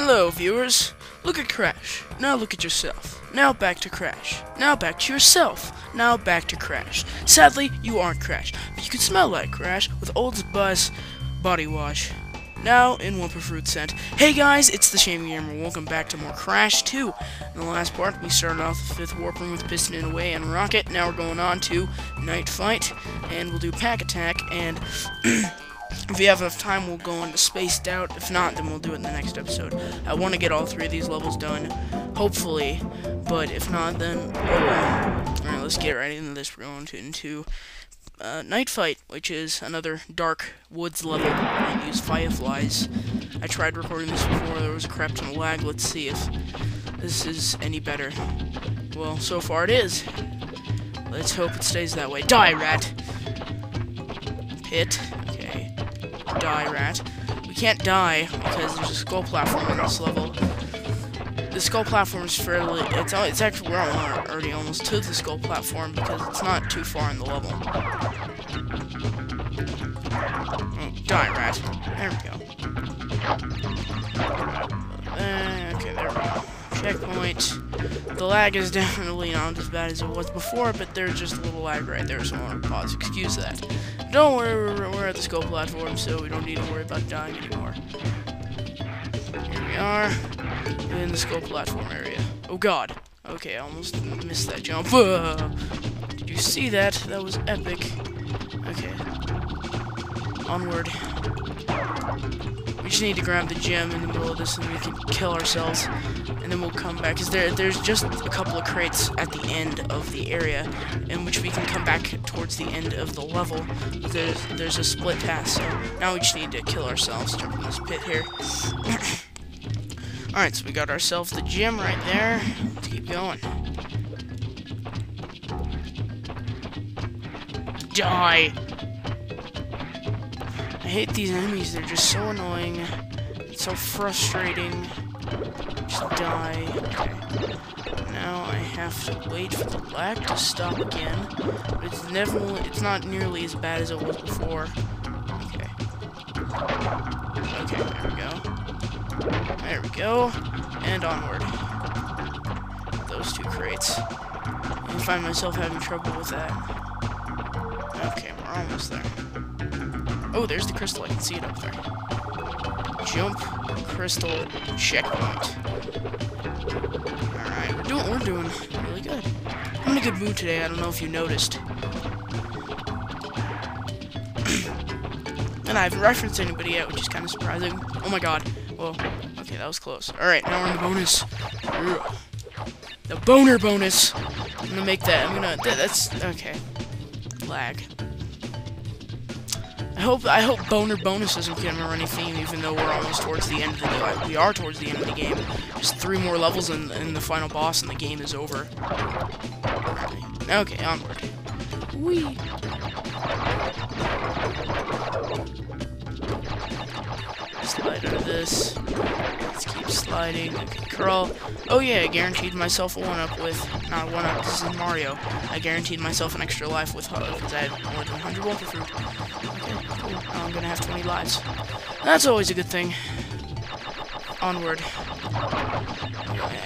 Hello, viewers. Look at Crash. Now look at yourself. Now back to Crash. Now back to yourself. Now back to Crash. Sadly, you aren't Crash, but you can smell like Crash with Old Buzz body wash. Now in Wumpa Fruit scent. Hey guys, it's the Shaymin Gamer. Welcome back to more Crash 2. In the last part, we started off the fifth warp room with Piston It Away and Rock It. Now we're going on to Night Fight, and we'll do Pack Attack, and if we have enough time, we'll go on to Spaced Out. If not, then we'll do it in the next episode. I want to get all three of these levels done, hopefully, but if not, then oh. Alright, let's get right into this. We're going to, into uh, Night Fight, which is another dark woods level. I use fireflies. I tried recording this before, there was a crap ton of lag. Let's see if this is any better. Well, so far it is. Let's hope it stays that way. Die, rat! Pit. Die, rat. We can't die because there's a skull platform on this level. The skull platform is fairly. It's it's actually we're already almost to the skull platform because it's not too far in the level. Oh, die, rat. There we go. Uh, okay, there we go. Checkpoint. The lag is definitely not as bad as it was before, but there's just a little lag right there, so I want to pause. Excuse that. Don't worry, we're, we're at the skull platform, so we don't need to worry about dying anymore. Here we are in the skull platform area. Oh god. Okay, I almost missed that jump. Uh, did you see that? That was epic. Okay. Onward. We just need to grab the gem in the middle of this and we can kill ourselves. And then we'll come back. Because there, there's just a couple of crates at the end of the area in which we can come back towards the end of the level. There's, there's a split path, so now we just need to kill ourselves. Jump in this pit here. Alright, so we got ourselves the gem right there. Let's keep going. Die! I hate these enemies, they're just so annoying. It's so frustrating. Just die. Okay. Now I have to wait for the lag to stop again. But it's never it's not nearly as bad as it was before. Okay. Okay, there we go. There we go. And onward. Those two crates. I find myself having trouble with that. Okay, we're almost there. Oh, there's the crystal. I can see it up there. Jump, crystal, checkpoint. Alright, we're doing, we're doing really good. I'm in a good mood today. I don't know if you noticed. and I haven't referenced anybody yet, which is kind of surprising. Oh my god. Well, okay, that was close. Alright, now we're in the bonus. The boner bonus. I'm gonna make that. I'm gonna. That, that's okay. Lag. I hope I hope boner bonus doesn't become a running theme, even though we're almost towards the end of the game. We are towards the end of the game. Just three more levels and, and the final boss, and the game is over. Okay, onward. Whee! Slide under this. Let's keep sliding. Okay, crawl. Oh yeah, I guaranteed myself a one-up with... Not one-up, this is Mario. I guaranteed myself an extra life with Hug, because I had more than 100 Wumpa Fruit. I'm gonna have 20 lives. That's always a good thing. Onward.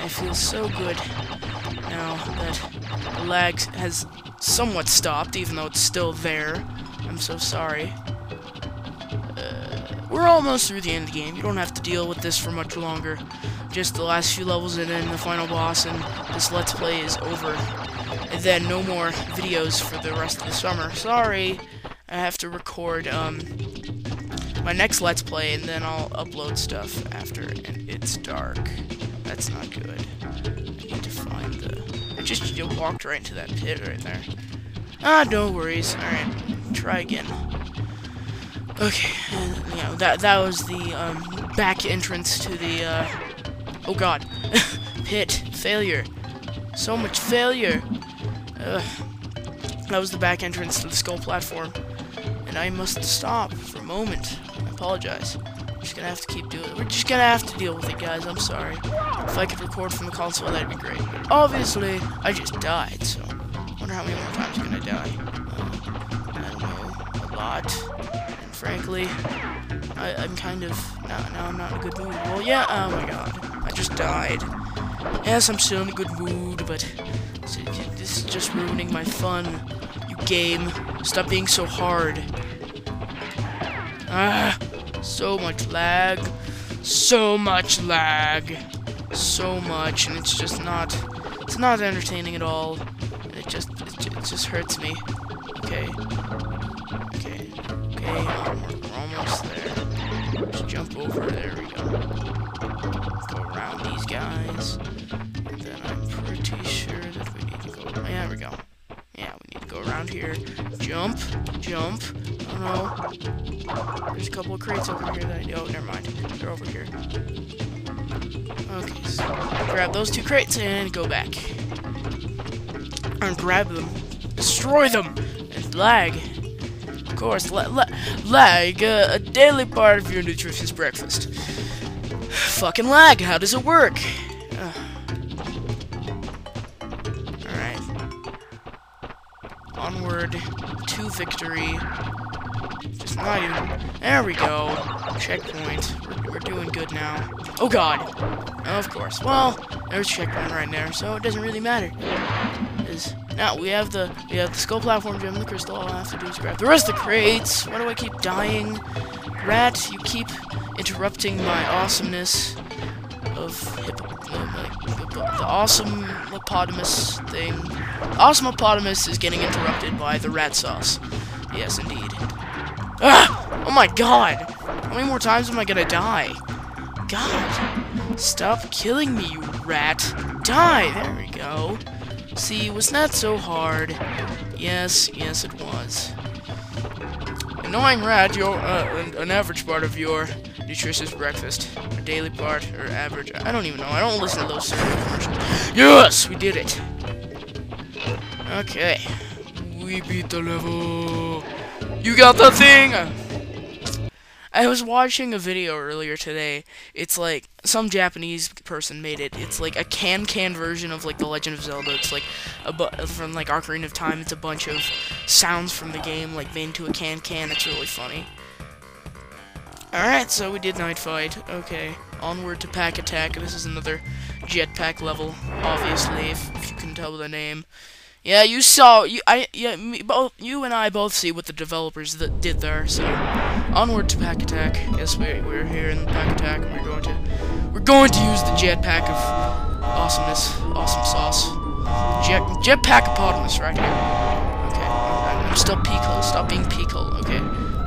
I feel so good now that the lag has somewhat stopped, even though it's still there. I'm so sorry. Uh, we're almost through the end of the game. You don't have to deal with this for much longer. Just the last few levels and then the final boss, and this Let's Play is over. And then no more videos for the rest of the summer. Sorry, I have to record um, my next Let's Play, and then I'll upload stuff after, and it's dark. That's not good. I need to find the... I just walked right into that pit right there. Ah, no worries. Alright, try again. Okay, and, you know, that, that was the, um, back entrance to the, uh, oh god, pit, failure, so much failure, Ugh. that was the back entrance to the skull platform, and I must stop for a moment, I apologize, I'm just gonna have to keep doing it, we're just gonna have to deal with it, guys, I'm sorry, if I could record from the console, that'd be great, but obviously, I just died, so, I wonder how many more times I'm gonna die, uh, I don't know, a lot, And frankly. I, I'm kind of now, now I'm not in a good mood. Well, yeah. Oh my god, I just died. Yes, I'm still in a good mood, but this is just ruining my fun. Game, stop being so hard. Ah, so much lag, so much lag, so much, and it's just not, it's not entertaining at all, and it just, it, it just hurts me. Okay, okay, okay, we're almost there. Just jump over, there we go. Go around these guys, and then I'm here, jump, jump, oh no, there's a couple of crates over here that I, oh, never mind, they're over here. Okay, so grab those two crates and go back. And grab them, destroy them, and lag. Of course, la la lag, uh, a daily part of your nutritious breakfast. Fucking lag, how does it work? Onward to victory. Just not even... There we go. Checkpoint. We're, we're doing good now. Oh god! Of course. Well, there's checkpoint right there, so it doesn't really matter. Is now we have the we have the skull platform gem the crystal. All I have to do is grab the rest of the crates. Why do I keep dying? Rat, you keep interrupting my awesomeness of uh, the awesome hippopotamus thing. Awesome hippopotamus is getting interrupted by the rat sauce. Yes, indeed. Ah! Oh my god! How many more times am I gonna die? God! Stop killing me, you rat! Die! There we go. See, it was not so hard. Yes, yes it was. Annoying rat, you're uh, an average part of your nutritious breakfast. A daily part, or average. I don't even know. I don't listen to those cereal commercials. Yes! We did it! Okay. We beat the level. You got the thing! I was watching a video earlier today. It's like some Japanese person made it. It's like a can-can version of like The Legend of Zelda. It's like a bu from like Ocarina of Time. It's a bunch of sounds from the game like made into a can-can. It's really funny. Alright, so we did Night Fight. Okay, onward to Pack Attack. This is another jetpack level, obviously, if, if you can tell by the name. Yeah, you saw, you, I, yeah, me, both, you and I both see what the developers that did there, so, onward to Pack Attack. Yes, we, we're here in Pack Attack, and we're going to, we're going to use the jetpack of awesomeness, awesome sauce. Jet, jetpack hippopotamus right here. Okay, I'm, still Pico, stop being Pico, okay.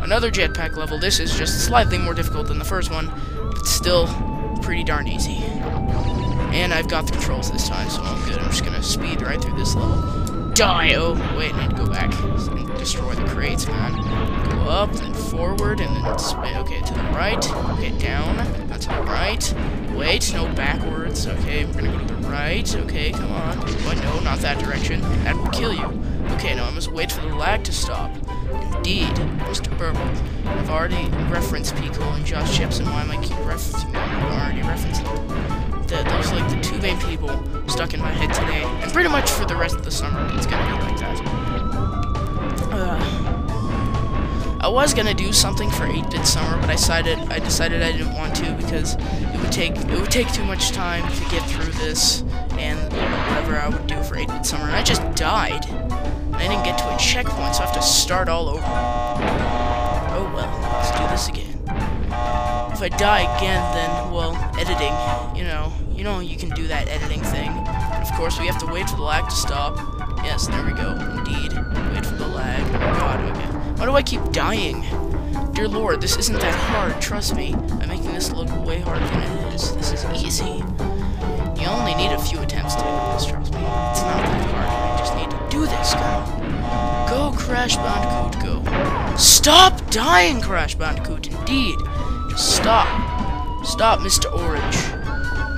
Another jetpack level. This is just slightly more difficult than the first one, but still pretty darn easy. And I've got the controls this time, so I'm good. I'm just gonna speed right through this level. Die! Oh, wait, I need to go back and destroy the crates, man. Go up, then forward, and then spin. Okay, to the right. Okay, down. Not to the right. Wait, no, backwards. Okay, we're gonna go to the right. Okay, come on. What? No, not that direction. That will kill you. Okay, now I must wait for the lag to stop. Indeed, Mr. Burble. I've already referenced Pico and Josh Chipson. Why am I keep referencing them? I've already referenced them. The, those are like the two main people stuck in my head today. And pretty much for the rest of the summer, it's gonna be like that. Uh, I was gonna do something for 8-bit summer, but I decided I decided I didn't want to because it would take it would take too much time to get through this and whatever I would do for 8-bit summer. And I just died. I didn't get to a checkpoint, so I have to start all over. Oh well, let's do this again. If I die again, then, well, editing, you know, you know you can do that editing thing. of course, we have to wait for the lag to stop. Yes, there we go, indeed. Wait for the lag. Oh god, okay. Why do I keep dying? Dear lord, this isn't that hard, trust me. I'm making this look way harder than it is. This is easy. You only need a few attempts to do this, trust me. It's not that this, go. Go, Crash Bandicoot, go. Stop dying, Crash Bandicoot, indeed. Just stop. Stop, Mr. Orange.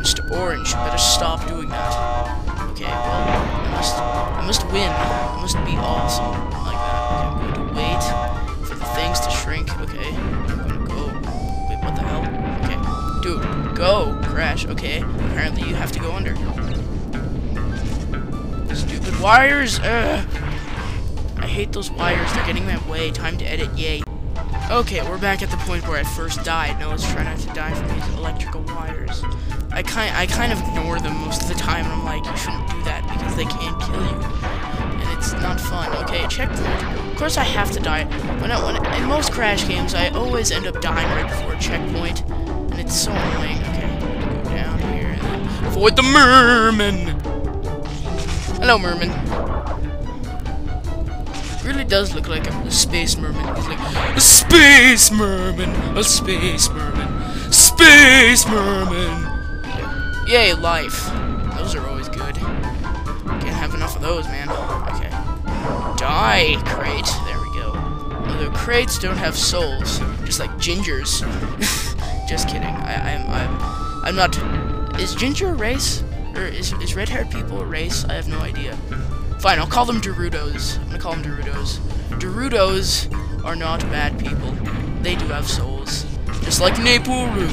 Mr. Orange, you better stop doing that. Okay, well, I must, I must win. I must be awesome like that. Okay, I'm going to wait for the things to shrink. Okay, I'm gonna go. Wait, what the hell? Okay, dude, go, Crash. Okay, apparently you have to go under. Wires! Ugh. I hate those wires. They're getting in my way. Time to edit. Yay. Okay, we're back at the point where I first died. Noah's trying not to die from these electrical wires. I kind I kind of ignore them most of the time, and I'm like, you shouldn't do that because they can't kill you, and it's not fun. Okay, checkpoint. Of course, I have to die. When I, when in most crash games, I always end up dying right before a checkpoint, and it's so annoying. Okay, go down here and avoid the merman. Hello, merman really does look like a, space merman. He's like, a space merman, a space merman, space merman. Yay, life. Those are always good. Can't have enough of those, man. Okay. Die, crate. There we go. Although crates don't have souls, just like gingers. just kidding. I, I'm, I'm, I'm not. Is ginger a race? Or is, is red-haired people a race? I have no idea. Fine, I'll call them Gerudos. I'm gonna call them Gerudos. Gerudos are not bad people. They do have souls. Just like Nabooru.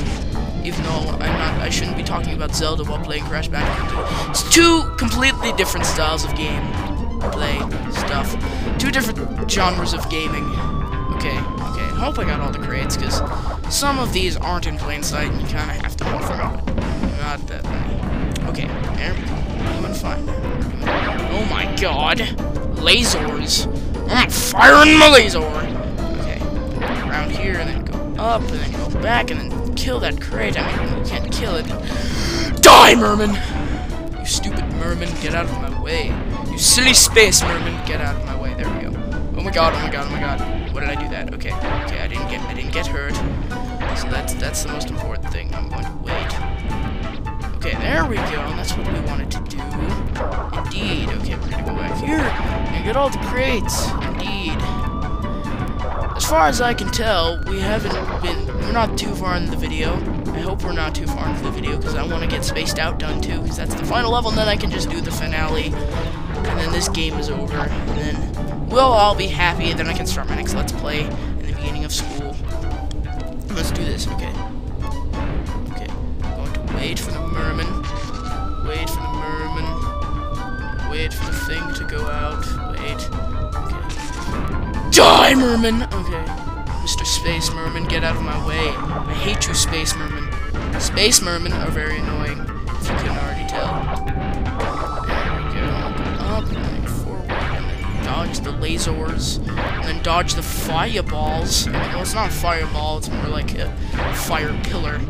Even though I'm not, I shouldn't be talking about Zelda while playing Crash Bandicoot. It's two completely different styles of game. Play stuff. Two different genres of gaming. Okay, okay. I hope I got all the crates, because some of these aren't in plain sight, and you kind of have to look for them. Not that many. Okay, I'm. Doing fine. Oh my god. Lasers. I'm firing my laser. Okay. Around here and then go up and then go back and then kill that crate. I mean, you can't kill it. Die, merman! You stupid merman, get out of my way. You silly space merman, get out of my way. There we go. Oh my god, oh my god, oh my god. What did I do that? Okay. Okay, I didn't get I didn't get hurt. So that's that's the most important thing. I'm going to wait. Okay, there we go. and That's what we wanted to do. Indeed. Okay, we're gonna go back here and get all the crates. Indeed. As far as I can tell, we haven't been... We're not too far in the video. I hope we're not too far into the video, because I want to get Spaced Out done, too, because that's the final level, and then I can just do the finale. And then this game is over, and then we'll all be happy, and then I can start my next Let's Play in the beginning of school. Let's do this, okay. Wait for the merman. Wait for the merman. Wait for the thing to go out. Wait. Okay. Die, merman! Okay. Mr. Space Merman, get out of my way. I hate you, Space Merman. Space Merman are very annoying, if you couldn't already tell. Dodge the lasers, and then dodge the fireballs. Well, it's not a fireball, it's more like a fire pillar.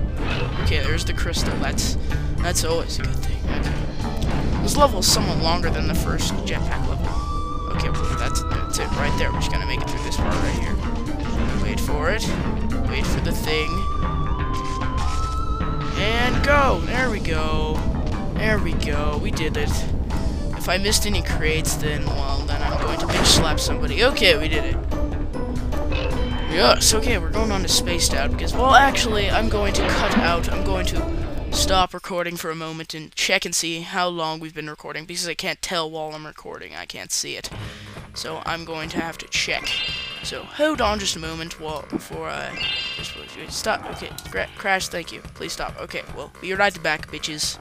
Okay, there's the crystal. That's that's always a good thing. Okay. This level is somewhat longer than the first jetpack level. Okay, well, that's, that's it right there. We're just gonna make it through this part right here. Wait for it. Wait for the thing. And go! There we go. There we go. We did it. If I missed any crates, then, well, then Bitch slap somebody. Okay, we did it. Yes, okay, we're going on to Spaced Out, because, well, actually, I'm going to cut out, I'm going to stop recording for a moment and check and see how long we've been recording because I can't tell while I'm recording. I can't see it. So I'm going to have to check. So hold on just a moment while before I just stop. Okay, crash. Thank you. Please stop. Okay, well, be right back, bitches.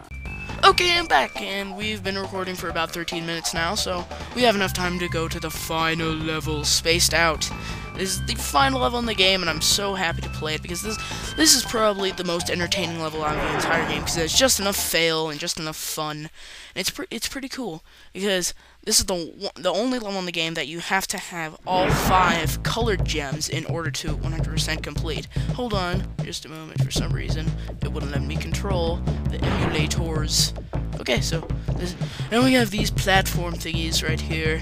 Okay, I'm back, and we've been recording for about 13 minutes now, so we have enough time to go to the final level, Spaced Out. This is the final level in the game, and I'm so happy to play it, because this this is probably the most entertaining level of the entire game, because there's just enough fail and just enough fun, and it's, pre it's pretty cool, because this is the the only level in the game that you have to have all five colored gems in order to 100% complete. Hold on, just a moment. For some reason, it wouldn't let me control the emulators. Okay, so this, now we have these platform thingies right here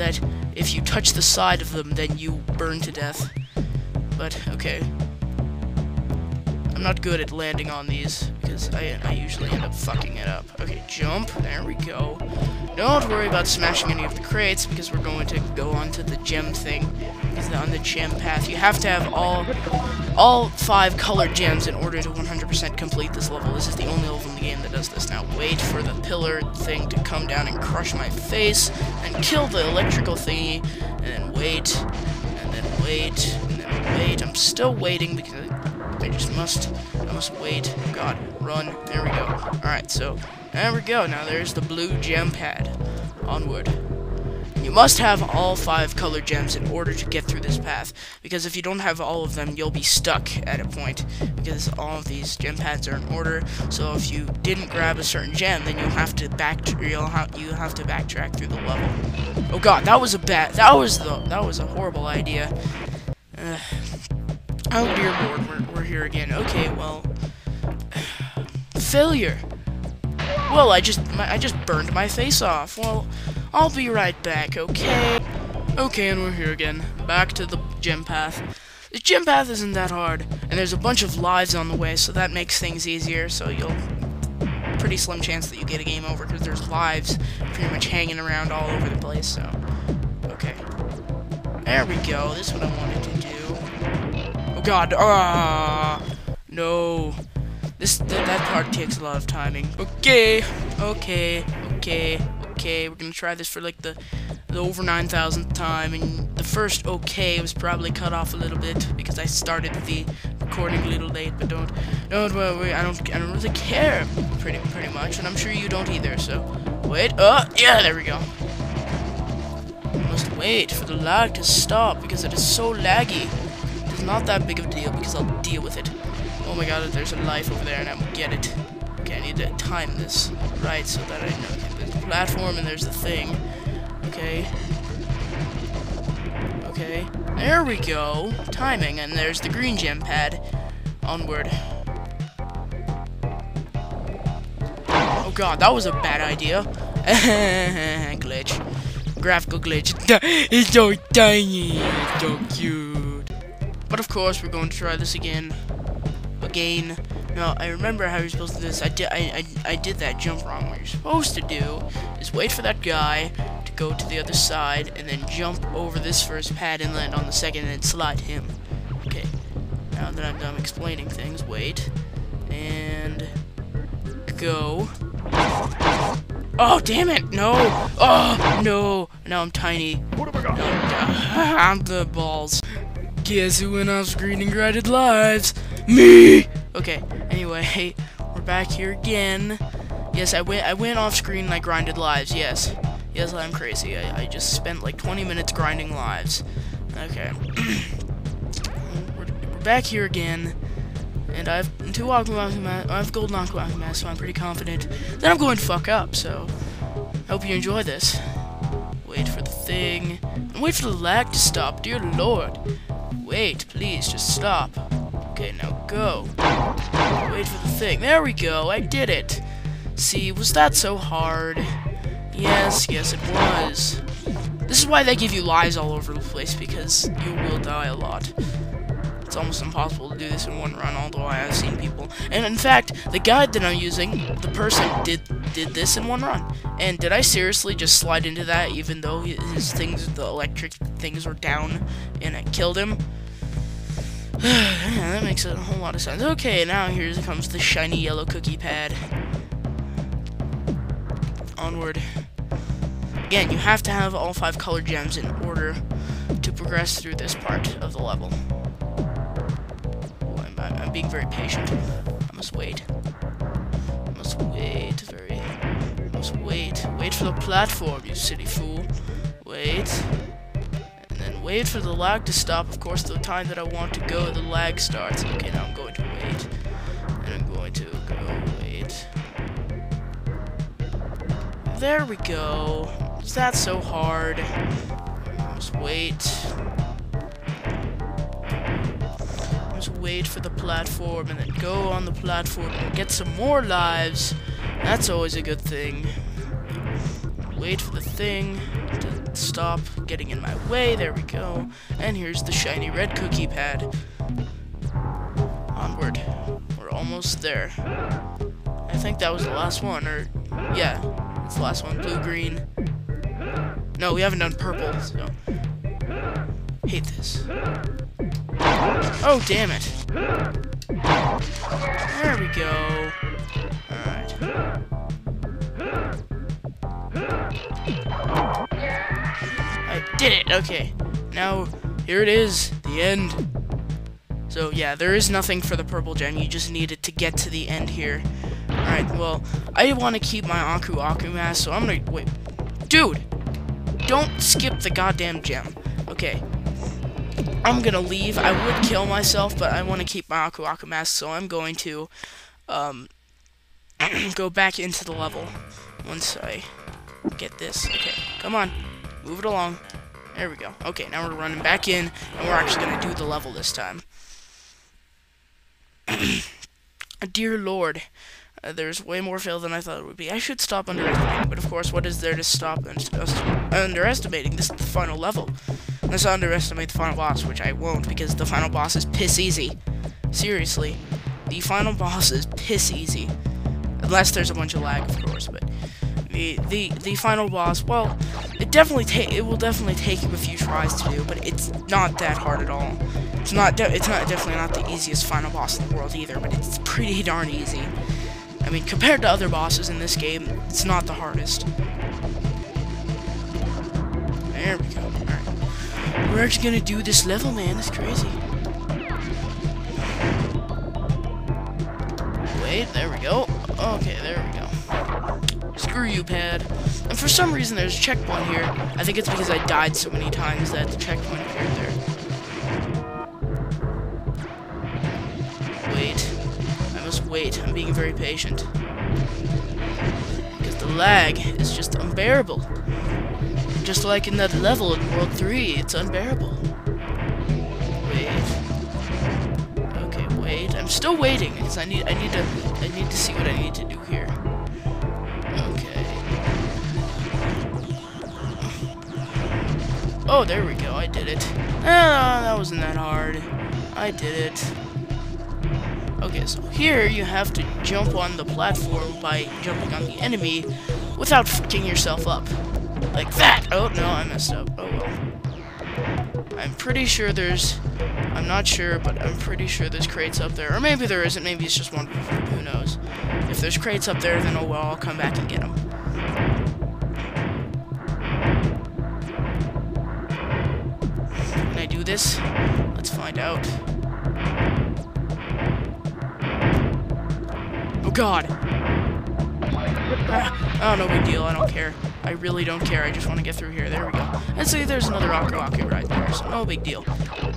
that if you touch the side of them, then you burn to death. But okay, I'm not good at landing on these, because I, I usually end up fucking it up. Okay, jump. There we go. Don't worry about smashing any of the crates, because we're going to go onto the gem thing. Because on the gem path, you have to have all all five colored gems in order to 100% complete this level. This is the only level in the game that does this. Now, wait for the pillar thing to come down and crush my face, and kill the electrical thingy, and then wait, and then wait, and then wait. I'm still waiting because I just must, I must wait. God, run. There we go. Alright, so, there we go. Now there's the blue gem pad. Onward. You must have all five color gems in order to get through this path, because if you don't have all of them, you'll be stuck at a point, because all of these gem pads are in order, so if you didn't grab a certain gem, then you'll have to back, you'll have, you have to backtrack through the level. Oh god, that was a bad, that was the, that was a horrible idea. Oh dear lord, we're, we're here again. Okay, well, failure. Well, I just, my, I just burned my face off. Well, I'll be right back, okay? Okay, and we're here again. Back to the gem path. The gem path isn't that hard, and there's a bunch of lives on the way, so that makes things easier, so you'll... Pretty slim chance that you get a game over, because there's lives pretty much hanging around all over the place, so... Okay. There we go, this is what I wanted to do. Oh god, ah! No. This th that part takes a lot of timing. Okay, okay, okay, okay. We're gonna try this for like the the over 9,000th time, and the first okay was probably cut off a little bit because I started the recording a little late. But don't don't worry, I don't I don't really care pretty pretty much, and I'm sure you don't either. So wait, oh yeah, there we go. I must wait for the lag to stop because it is so laggy. Not that big of a deal because I'll deal with it. Oh my god, there's a life over there and I will get it. Okay, I need to time this right so that I know. There's the platform and there's the thing. Okay. Okay. There we go. Timing, and there's the green gem pad. Onward. Oh god, that was a bad idea. glitch. Graphical glitch. It's so tiny. It's so cute. But of course, we're going to try this again again. No, I remember how you're supposed to do this. I did, I, I, I did that jump wrong. What you're supposed to do is wait for that guy to go to the other side, and then jump over this first pad and land on the second, and then slide him. Okay. Now that I'm done explaining things, wait. And... Go. Oh, damn it! No! Oh, no! Now I'm tiny. What have I got? I'm the balls. Guess who went off screen and grinded lives? Me! Okay, anyway, we're back here again. Yes, I went I went off screen and I grinded lives, yes. Yes, I'm crazy. I, I just spent like 20 minutes grinding lives. Okay. we're, we're, back here again. And I have two Aku I have golden Aku Masks, so I'm pretty confident that I'm going to fuck up, so I hope you enjoy this. Wait for the thing. Wait for the lag to stop, dear lord. Wait, please, just stop. Okay, now go. Wait for the thing. There we go, I did it. See, was that so hard? Yes, yes it was. This is why they give you lies all over the place, because you will die a lot. It's almost impossible to do this in one run, although I have seen people. And in fact, the guide that I'm using, the person did did this in one run. And did I seriously just slide into that even though his things, the electric things were down and it killed him? yeah, that makes a whole lot of sense. Okay, now here comes the shiny yellow cookie pad. Onward. Again, you have to have all five color gems in order to progress through this part of the level. I'm, being very patient. I must wait. I must wait very... I must wait. Wait for the platform, you silly fool. Wait And then wait for the lag to stop. Of course, the time that I want to go, the lag starts. Okay, now I'm going to wait. And I'm going to go wait. There we go. Is that so hard? Just wait. Wait for the platform and then go on the platform and get some more lives. That's always a good thing. Wait for the thing to stop getting in my way. There we go. And here's the shiny red cookie pad. Onward. We're almost there. I think that was the last one, or... Yeah, it's the last one. Blue, green. No, we haven't done purple, so... Hate this. Oh, damn it. There we go. Alright. I did it! Okay. Now, here it is. The end. So, yeah, there is nothing for the purple gem. You just need it to get to the end here. Alright, well, I want to keep my Aku Aku mask, so I'm gonna... Wait. Dude! don't skip the goddamn gem. Okay. I'm gonna leave. I would kill myself, but I want to keep my Aku Aku mask, so I'm going to um, go back into the level once I get this. Okay, come on. Move it along. There we go. Okay, now we're running back in, and we're actually going to do the level this time. Dear Lord, uh, there's way more fail than I thought it would be. I should stop underestimating, but of course, what is there to stop underestimating? This is the final level. Let's underestimate the final boss, which I won't, because the final boss is piss easy. Seriously. The final boss is piss easy. Unless there's a bunch of lag, of course, but the the the final boss, well, it definitely take it will definitely take you a few tries to do, but it's not that hard at all. It's not it's not definitely not the easiest final boss in the world either, but it's pretty darn easy. I mean, compared to other bosses in this game, it's not the hardest. There we go. Alright. We're actually gonna do this level, man. It's crazy. Wait, there we go. Okay, there we go. Screw you, pad. And for some reason, there's a checkpoint here. I think it's because I died so many times that the checkpoint appeared there. Wait. I must wait. I'm being very patient. Because the lag is just unbearable. Just like in that level in World 3, it's unbearable. Wait. Okay, wait. I'm still waiting because I need I need to I need to see what I need to do here. Okay. Oh, there we go. I did it. Ah, that wasn't that hard. I did it. Okay, so here you have to jump on the platform by jumping on the enemy without fucking yourself up. Like that! Oh, no, I messed up. Oh, well. I'm pretty sure there's I'm not sure, but I'm pretty sure there's crates up there. Or maybe there isn't. Maybe it's just one. Who knows? If there's crates up there, then oh well, I'll come back and get them. Can I do this? Let's find out. Oh god! Ah, oh, no big deal. I don't care. I really don't care. I just want to get through here. There we go. And see, there's another Aku Aku right there, so no big deal.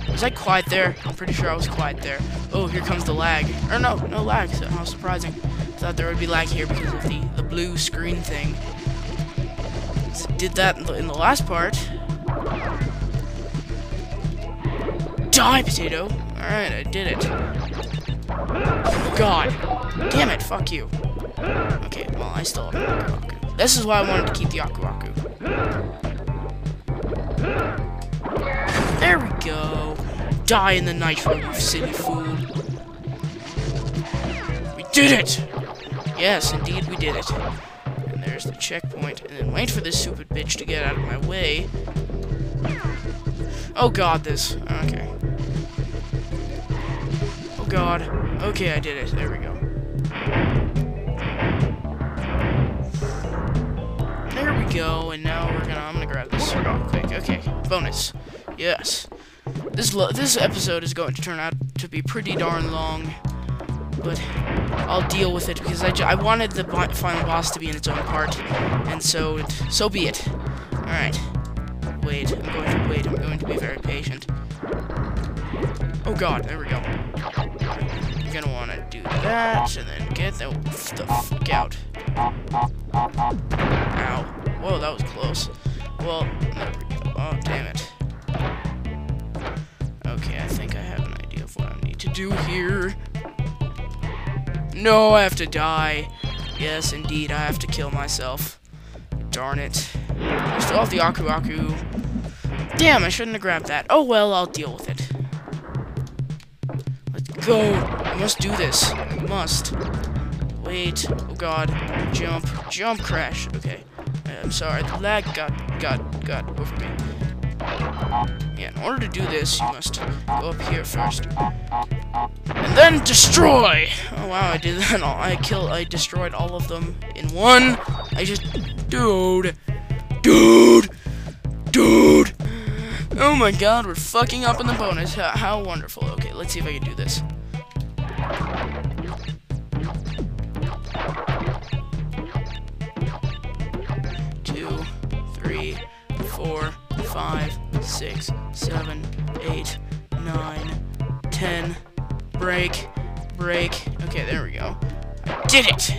Was I quiet there? I'm pretty sure I was quiet there. Oh, here comes the lag. Or no, no lag. So how surprising. Thought there would be lag here because of the, the blue screen thing. So did that in the, in the last part. Die, potato! Alright, I did it. God. Damn it, fuck you. Okay, well, I still have. This is why I wanted to keep the Aku Aku. There we go. Die in the nitro, you silly fool. We did it! Yes, indeed we did it. And there's the checkpoint. And then wait for this stupid bitch to get out of my way. Oh god, this. Okay. Oh god. Okay, I did it. There we go. Go, and now we're gonna, I'm gonna grab this oh real quick. Okay, bonus. Yes. This this episode is going to turn out to be pretty darn long, but I'll deal with it because I, I wanted the final boss to be in its own part, and so it, so be it. All right. Wait, I'm going to wait. I'm going to be very patient. Oh God, there we go. You're gonna want to do that, and then get the, the fuck out. Whoa, that was close. Well, there we go. Oh, damn it. Okay, I think I have an idea of what I need to do here. No, I have to die. Yes, indeed, I have to kill myself. Darn it. I still have the Aku Aku. Damn, I shouldn't have grabbed that. Oh well, I'll deal with it. Let's go. I must do this. I must. Wait. Oh god. Jump. Jump crash. Okay. I'm sorry. The lag got got got over me. Yeah, in order to do this, you must go up here first. And then destroy! Oh wow, I did that all. I killed, I destroyed all of them in one. I just, dude, dude, dude. Oh my god, we're fucking up in the bonus. How, how wonderful. Okay, let's see if I can do this. Five, six, seven, eight, nine, ten. Break, break. Okay, there we go. I did it!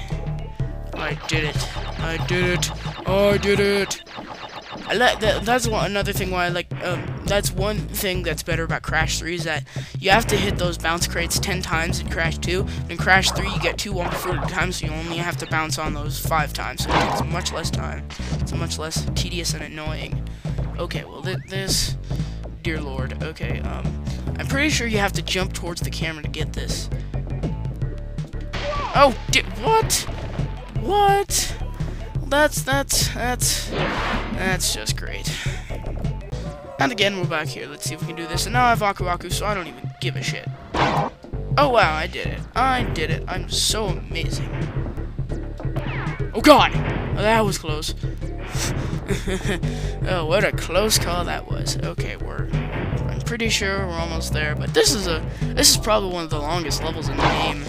I did it. I did it. I did it. I that. That's one another thing why I like. Um, that's one thing that's better about Crash 3 is that you have to hit those bounce crates 10 times in Crash 2. In Crash 3, you get two one fruit at a time, so you only have to bounce on those five times. So it takes much less time. It's much less tedious and annoying. Okay, well th this, dear lord. Okay, um, I'm pretty sure you have to jump towards the camera to get this. Oh, what? What? That's that's that's that's just great. And again, we're back here. Let's see if we can do this. And now I have Aku Aku, so I don't even give a shit. Oh wow, I did it. I did it. I'm so amazing. Oh god! That was close. oh, what a close call that was. Okay, we're I'm pretty sure we're almost there, but this is a this is probably one of the longest levels in the game.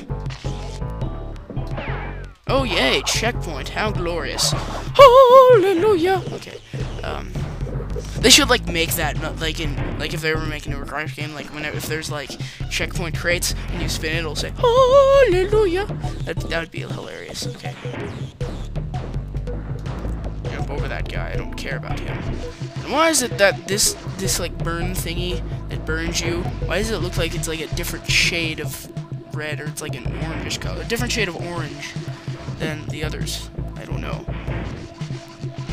Oh yay, checkpoint, how glorious. Hallelujah! Okay, um, they should like make that like in like if they were making a Crash game like whenever if there's like checkpoint crates and you spin it it'll say hallelujah that, that would be hilarious okay guy I don't care about him and why is it that this this like burn thingy that burns you why does it look like it's like a different shade of red or it's like an orangish color a different shade of orange than the others I don't know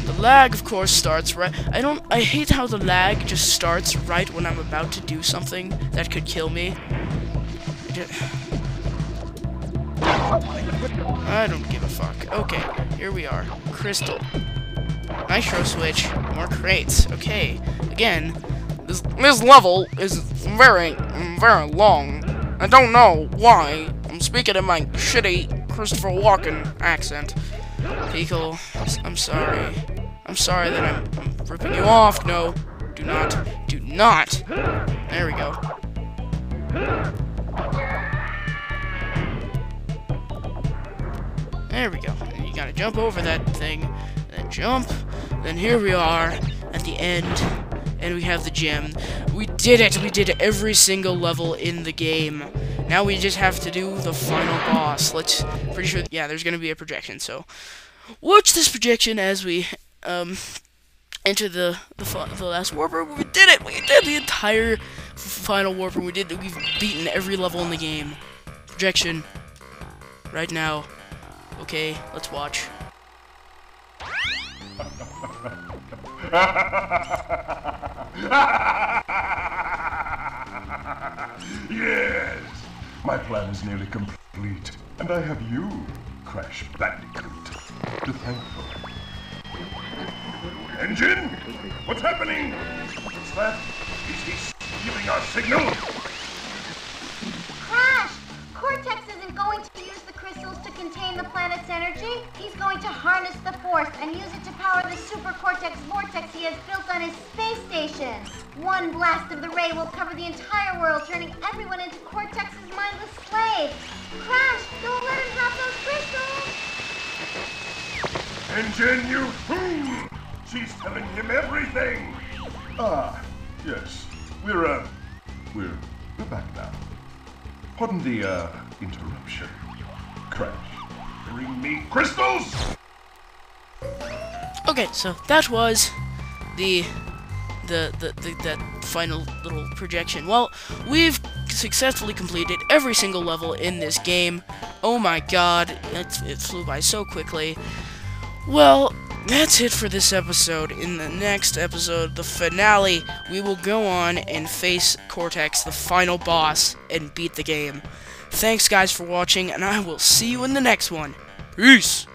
the lag, of course, starts right. I don't. I hate how the lag just starts right when I'm about to do something that could kill me. I don't give a fuck. Okay, here we are. Crystal. Nitro switch. More crates. Okay. Again, this this level is very very long. I don't know why. I'm speaking in my shitty Christopher Walken accent. Pickle, I'm sorry. I'm sorry that I'm, I'm, ripping you off. No, do not. Do not. There we go. There we go. You gotta jump over that thing, then jump, then here we are at the end, and we have the gem. We did it! We did every single level in the game. Now we just have to do the final boss. Let's, pretty sure, yeah, there's gonna be a projection, so watch this projection as we um, enter the, the the last warp room. We did it! We did the entire final warp room. We did. We've beaten every level in the game. Projection. Right now. Okay, let's watch. yes, my plan is nearly complete, and I have you, Crash Bandicoot, to thank for. N. Gin? What's happening? What's that? Is he spewing our signal? Crash! Cortex isn't going to use the crystals to contain the planet's energy. He's going to harness the force and use it to power the super cortex vortex he has built on his space station. One blast of the ray will cover the entire world, turning everyone into Cortex's mindless slave. Crash, don't let him have those crystals! N. Gin, you fool! She's telling him everything! Ah, yes. We're, uh, we're, we're back now. Pardon the, uh, interruption. Crash, bring me crystals! Okay, so that was the the, the, the that final little projection. Well, we've successfully completed every single level in this game. Oh my god, it, it flew by so quickly. Well, that's it for this episode. In the next episode, the finale, we will go on and face Cortex, the final boss, and beat the game. Thanks, guys, for watching, and I will see you in the next one. Peace!